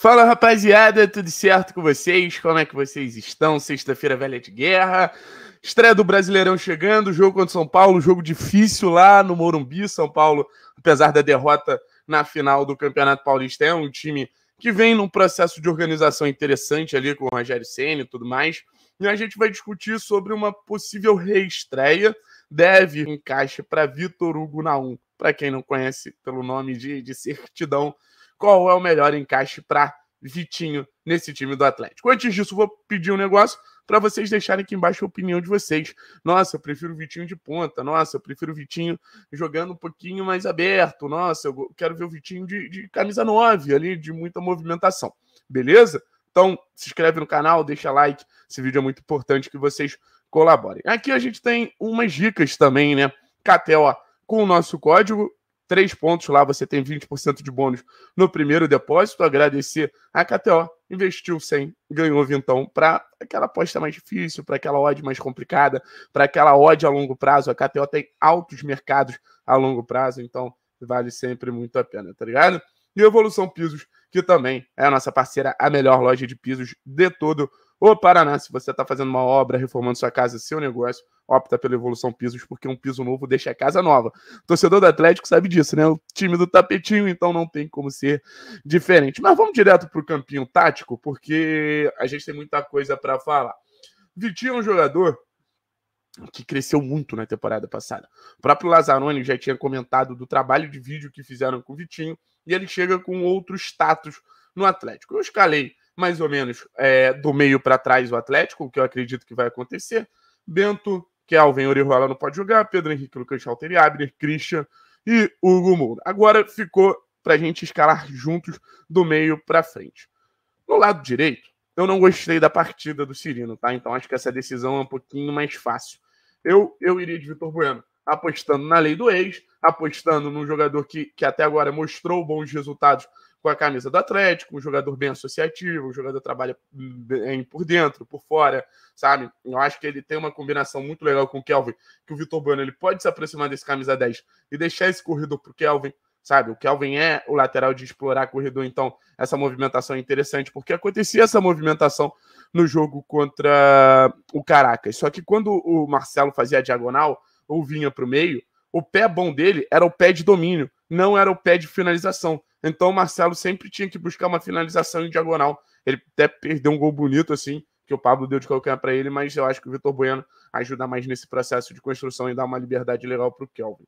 Fala rapaziada, tudo certo com vocês? Como é que vocês estão? Sexta-feira velha de guerra. Estreia do Brasileirão chegando, jogo contra São Paulo, jogo difícil lá no Morumbi. São Paulo, apesar da derrota na final do Campeonato Paulista, é um time que vem num processo de organização interessante ali com o Rogério Senna e tudo mais. E a gente vai discutir sobre uma possível reestreia. Deve encaixe para Vitor Hugo Naum. Para quem não conhece pelo nome de, de certidão, qual é o melhor encaixe para Vitinho nesse time do Atlético. Antes disso, vou pedir um negócio para vocês deixarem aqui embaixo a opinião de vocês. Nossa, eu prefiro o Vitinho de ponta. Nossa, eu prefiro o Vitinho jogando um pouquinho mais aberto. Nossa, eu quero ver o Vitinho de, de camisa 9 ali, de muita movimentação. Beleza? Então, se inscreve no canal, deixa like. Esse vídeo é muito importante que vocês colaborem. Aqui a gente tem umas dicas também, né? Catel, com o nosso código três pontos lá, você tem 20% de bônus no primeiro depósito. Agradecer a KTO, investiu 100, ganhou vintão para aquela aposta mais difícil, para aquela odd mais complicada, para aquela odd a longo prazo. A KTO tem altos mercados a longo prazo, então vale sempre muito a pena, tá ligado? E Evolução Pisos, que também é a nossa parceira, a melhor loja de pisos de todo o Paraná. Se você está fazendo uma obra, reformando sua casa, seu negócio, opta pela Evolução Pisos, porque um piso novo deixa a casa nova. O torcedor do Atlético sabe disso, né? O time do tapetinho, então não tem como ser diferente. Mas vamos direto para o campinho tático, porque a gente tem muita coisa para falar. Vitinho é um jogador que cresceu muito na temporada passada. O próprio Lazzaroni já tinha comentado do trabalho de vídeo que fizeram com o Vitinho, e ele chega com outro status no Atlético. Eu escalei mais ou menos é, do meio para trás o Atlético, o que eu acredito que vai acontecer. Bento, Kelvin, Orihuela não pode jogar, Pedro Henrique, Lucas Schalter e Abner, Christian e Hugo Moura. Agora ficou para a gente escalar juntos do meio para frente. No lado direito, eu não gostei da partida do Cirino, tá? Então acho que essa decisão é um pouquinho mais fácil. Eu, eu iria de Vitor Bueno, apostando na lei do ex, apostando num jogador que, que até agora mostrou bons resultados com a camisa do Atlético, um jogador bem associativo, um jogador que trabalha bem por dentro, por fora, sabe? Eu acho que ele tem uma combinação muito legal com o Kelvin, que o Vitor Bueno ele pode se aproximar desse camisa 10 e deixar esse corredor pro Kelvin, sabe? O Kelvin é o lateral de explorar corredor, então essa movimentação é interessante, porque acontecia essa movimentação no jogo contra o Caracas. Só que quando o Marcelo fazia a diagonal ou vinha para o meio, o pé bom dele era o pé de domínio, não era o pé de finalização. Então o Marcelo sempre tinha que buscar uma finalização em diagonal. Ele até perdeu um gol bonito assim, que o Pablo deu de qualquer para ele, mas eu acho que o Vitor Bueno ajuda mais nesse processo de construção e dá uma liberdade legal para o Kelvin.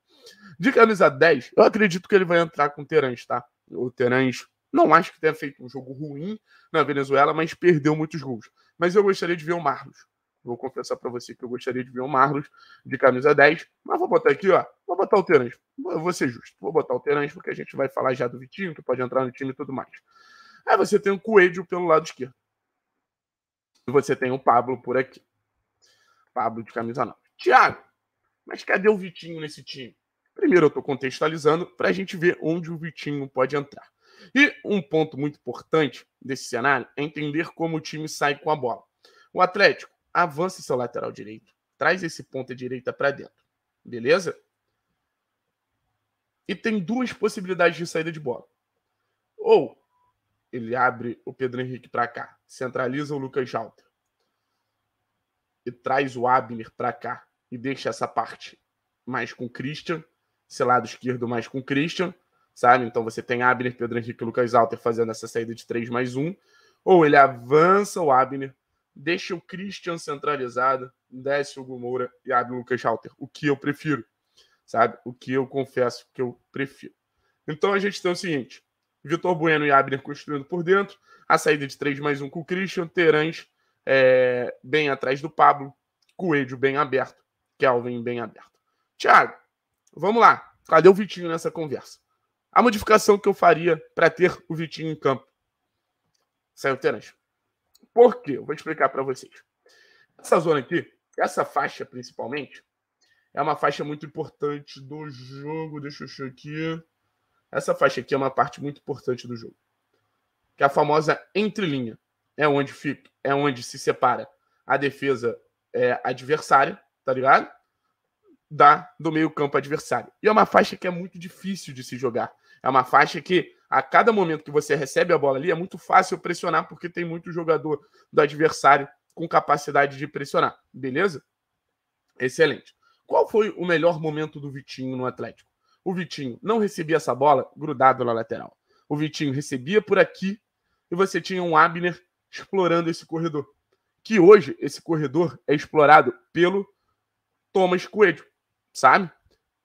De camisa 10, eu acredito que ele vai entrar com o Terãs, tá? O Terãs não acho que tenha feito um jogo ruim na Venezuela, mas perdeu muitos gols. Mas eu gostaria de ver o Marlos. Vou confessar para você que eu gostaria de ver o Marlos de camisa 10. Mas vou botar aqui, ó. Vou botar o Terãs. Vou ser justo. Vou botar o Terãs porque a gente vai falar já do Vitinho, que pode entrar no time e tudo mais. Aí você tem o Coelho pelo lado esquerdo. E você tem o Pablo por aqui. Pablo de camisa 9. Tiago, mas cadê o Vitinho nesse time? Primeiro eu estou contextualizando para a gente ver onde o Vitinho pode entrar. E um ponto muito importante desse cenário é entender como o time sai com a bola. O Atlético avança seu lateral direito, traz esse ponta direita para dentro, beleza? E tem duas possibilidades de saída de bola. Ou ele abre o Pedro Henrique para cá, centraliza o Lucas Jalter e traz o Abner para cá e deixa essa parte mais com o Christian, esse lado esquerdo mais com o Christian, sabe? Então você tem Abner, Pedro Henrique e Lucas Alter fazendo essa saída de 3 mais 1. Ou ele avança o Abner, deixa o Christian centralizado, desce o Moura e abre o Lucas Alter. O que eu prefiro, sabe? O que eu confesso que eu prefiro. Então a gente tem o seguinte: Vitor Bueno e Abner construindo por dentro, a saída de 3 mais 1 com o Christian, Terãs é, bem atrás do Pablo, Coelho bem aberto, Kelvin bem aberto. Thiago, vamos lá. Cadê o Vitinho nessa conversa? a modificação que eu faria para ter o Vitinho em campo. Saiu Terence. Por quê? Eu vou explicar para vocês. Essa zona aqui, essa faixa principalmente, é uma faixa muito importante do jogo. Deixa eu achar aqui. Essa faixa aqui é uma parte muito importante do jogo. Que é a famosa entrelinha. É onde fica, é onde se separa a defesa é, adversária, tá ligado? Da do meio-campo adversário. E é uma faixa que é muito difícil de se jogar. É uma faixa que A cada momento que você recebe a bola ali, é muito fácil pressionar, porque tem muito jogador do adversário com capacidade de pressionar. Beleza? Excelente. Qual foi o melhor momento do Vitinho no Atlético? O Vitinho não recebia essa bola grudado na lateral. O Vitinho recebia por aqui e você tinha um Abner explorando esse corredor. Que hoje esse corredor é explorado pelo Thomas Coelho, sabe?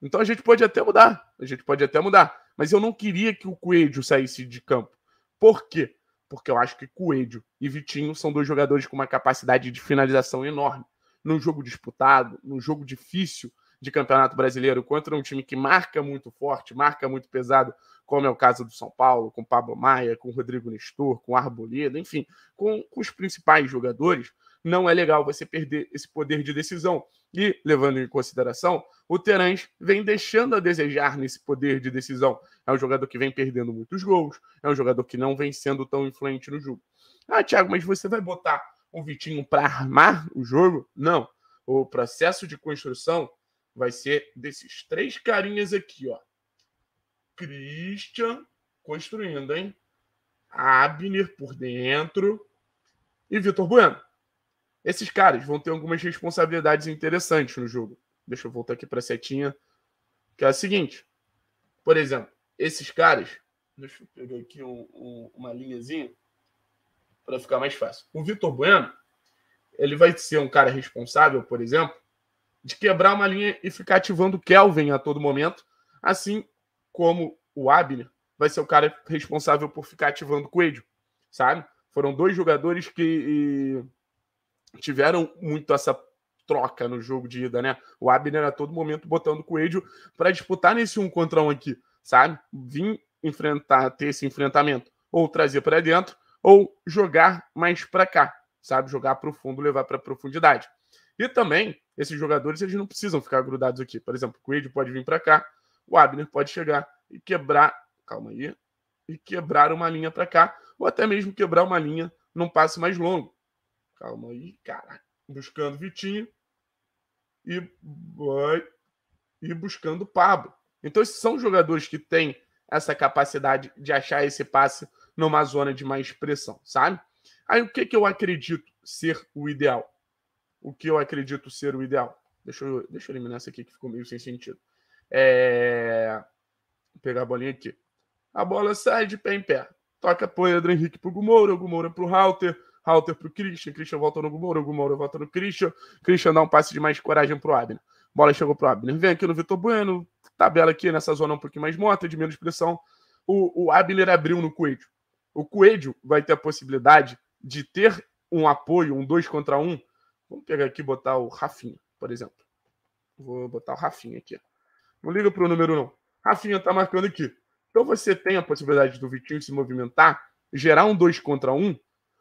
Então a gente pode até mudar, a gente pode até mudar, mas eu não queria que o Coelho saísse de campo. Por quê? Porque eu acho que Coelho e Vitinho são dois jogadores com uma capacidade de finalização enorme. Num jogo disputado, num jogo difícil de Campeonato Brasileiro, contra um time que marca muito forte, marca muito pesado, como é o caso do São Paulo, com Pablo Maia, com Rodrigo Nestor, com Arboleda, enfim, com, os principais jogadores, não é legal você perder esse poder de decisão. E, levando em consideração, o Terãs vem deixando a desejar nesse poder de decisão. É um jogador que vem perdendo muitos gols, é um jogador que não vem sendo tão influente no jogo. Ah, Thiago, mas você vai botar um Vitinho para armar o jogo? Não. O processo de construção vai ser desses três carinhas aqui, ó. Christian construindo, hein? Abner por dentro e Vitor Bueno. Esses caras vão ter algumas responsabilidades interessantes no jogo. Deixa eu voltar aqui para a setinha. Que é a seguinte. Por exemplo, esses caras. Deixa eu pegar aqui um, um, uma linhazinha para ficar mais fácil. O Vitor Bueno, ele vai ser um cara responsável, por exemplo, de quebrar uma linha e ficar ativando o Kelvin a todo momento, assim como o Abner vai ser o cara responsável por ficar ativando o Coelho, sabe? Foram dois jogadores que tiveram muito essa troca no jogo de ida, né? O Abner a todo momento botando o Coelho para disputar nesse um contra um aqui, sabe? Vim enfrentar, ter esse enfrentamento, ou trazer para dentro, ou jogar mais para cá, sabe? Jogar para o fundo, levar para profundidade. E também, esses jogadores, eles não precisam ficar grudados aqui. Por exemplo, o Coelho pode vir para cá, o Abner pode chegar e quebrar, calma aí, e quebrar uma linha para cá, ou até mesmo quebrar uma linha num passe mais longo. Calma aí, cara. Buscando Vitinho e e buscando Pablo. Então, esses são jogadores que têm essa capacidade de achar esse passe numa zona de mais pressão, sabe? Aí, o que, que eu acredito ser o ideal? O que eu acredito ser o ideal? Deixa eu, deixa eu eliminar essa aqui que ficou meio sem sentido. É... Vou pegar a bolinha aqui. A bola sai de pé em pé. Toca pro Pedro Henrique pro Gumoura, o Gumoura pro Halter. Halter pro Christian, Christian volta no Gumoura, Gumoura volta no Christian, Christian dá um passe de mais coragem pro Abner. Bola chegou pro Abner. Vem aqui no Vitor Bueno, tabela aqui nessa zona um pouquinho mais morta, de menos pressão. O, o Abner abriu no Coelho. O Coelho vai ter a possibilidade de ter um apoio, um dois contra um. Vamos pegar aqui e botar o Rafinha, por exemplo. Vou botar o Rafinha aqui. Não liga pro número, não. Rafinha tá marcando aqui. Então você tem a possibilidade do Vitinho se movimentar, gerar um dois contra um,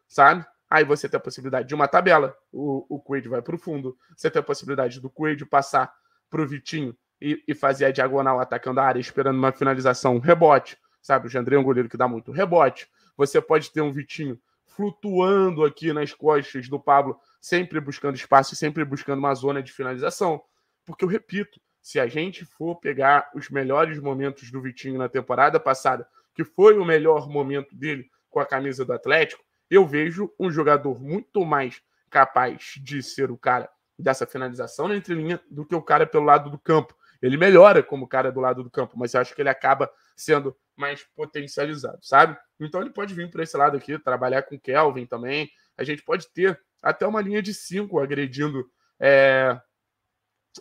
sabe? Aí você tem a possibilidade de uma tabela, o, o Coelho vai para o fundo. Você tem a possibilidade do Coelho passar para o Vitinho e, e, fazer a diagonal atacando a área, esperando uma finalização, um rebote. Sabe, o Jandrei é um goleiro que dá muito rebote. Você pode ter um Vitinho flutuando aqui nas costas do Pablo, sempre buscando espaço sempre buscando uma zona de finalização. Porque eu repito, se a gente for pegar os melhores momentos do Vitinho na temporada passada, que foi o melhor momento dele com a camisa do Atlético, eu vejo um jogador muito mais capaz de ser o cara dessa finalização na entrelinha do que o cara pelo lado do campo. Ele melhora como cara do lado do campo, mas eu acho que ele acaba sendo mais potencializado, sabe? Então ele pode vir para esse lado aqui, trabalhar com Kelvin também. A gente pode ter até uma linha de cinco agredindo é,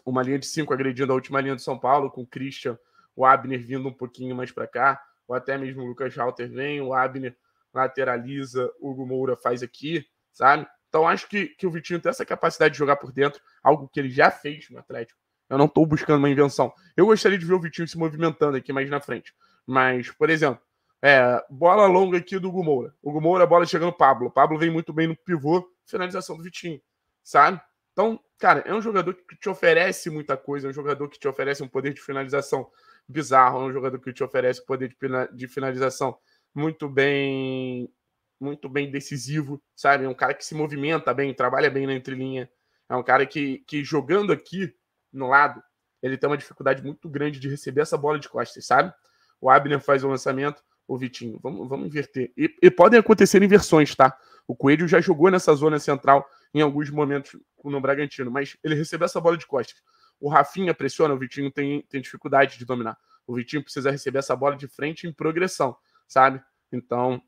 uma linha de cinco agredindo a última linha do São Paulo, com o Christian, o Abner vindo um pouquinho mais para cá, ou até mesmo o Lucas Halter vem, o Abner lateraliza, Hugo Moura faz aqui, sabe? Então acho que, que o Vitinho tem essa capacidade de jogar por dentro, algo que ele já fez no Atlético. Eu não estou buscando uma invenção. Eu gostaria de ver o Vitinho se movimentando aqui mais na frente. Mas, por exemplo, é, bola longa aqui do Hugo Moura. O Hugo Moura, bola chegando Pablo. Pablo vem muito bem no pivô, finalização do Vitinho, sabe? Então, cara, é um jogador que te oferece muita coisa, é um jogador que te oferece um poder de finalização bizarro, é um jogador que te oferece poder de finalização muito bem muito bem decisivo, sabe? É um cara que se movimenta bem, trabalha bem na entrelinha. É um cara que, que jogando aqui no lado, ele tem uma dificuldade muito grande de receber essa bola de costas, sabe? O Abner faz o lançamento, o Vitinho. Vamos, vamos inverter. E, e, podem acontecer inversões, tá? O Coelho já jogou nessa zona central em alguns momentos no Bragantino, mas ele recebeu essa bola de costas. O Rafinha pressiona, o Vitinho tem, tem dificuldade de dominar. O Vitinho precisa receber essa bola de frente em progressão, sabe? Então,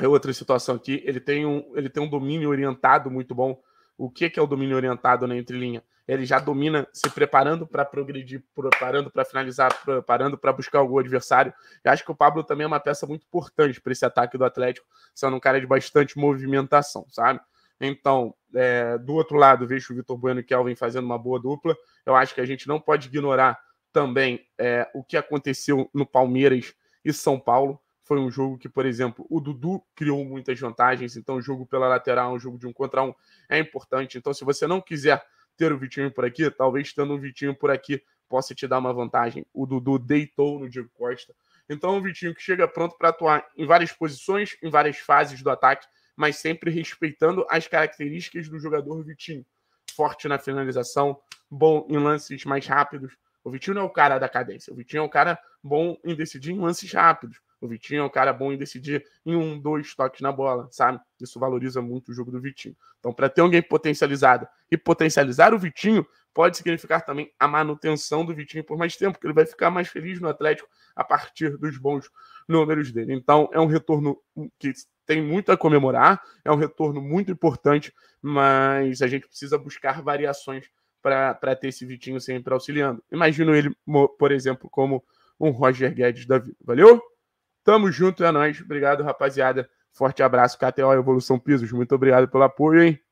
é outra situação aqui. Ele tem um, ele tem um domínio orientado muito bom. O que, que é o domínio orientado na entrelinha? Ele já domina se preparando para progredir, preparando para finalizar, preparando para buscar o gol adversário. Eu acho que o Pablo também é uma peça muito importante para esse ataque do Atlético, sendo um cara de bastante movimentação, sabe? Então, é, do outro lado, vejo o Vitor Bueno e Kelvin fazendo uma boa dupla. Eu acho que a gente não pode ignorar também é, o que aconteceu no Palmeiras e São Paulo. Foi um jogo que, por exemplo, o Dudu criou muitas vantagens, então o jogo pela lateral, um jogo de um contra um, é importante. Então, se você não quiser ter o Vitinho por aqui, talvez tendo um Vitinho por aqui possa te dar uma vantagem. O Dudu deitou no Diego Costa. Então, o Vitinho que chega pronto para atuar em várias posições, em várias fases do ataque, mas sempre respeitando as características do jogador Vitinho. Forte na finalização, bom em lances mais rápidos, o Vitinho não é o cara da cadência. O Vitinho é o cara bom em decidir em lances rápidos. O Vitinho é o cara bom em decidir em um, dois toques na bola, sabe? Isso valoriza muito o jogo do Vitinho. Então, para ter alguém potencializado e potencializar o Vitinho, pode significar também a manutenção do Vitinho por mais tempo, que ele vai ficar mais feliz no Atlético a partir dos bons números dele. Então, é um retorno que tem muito a comemorar, é um retorno muito importante, mas a gente precisa buscar variações para ter esse Vitinho sempre auxiliando. Imagino ele, por exemplo, como um Roger Guedes da vida. Valeu? Tamo junto, é nóis. Obrigado, rapaziada. Forte abraço, KTO Evolução Pisos. Muito obrigado pelo apoio, hein?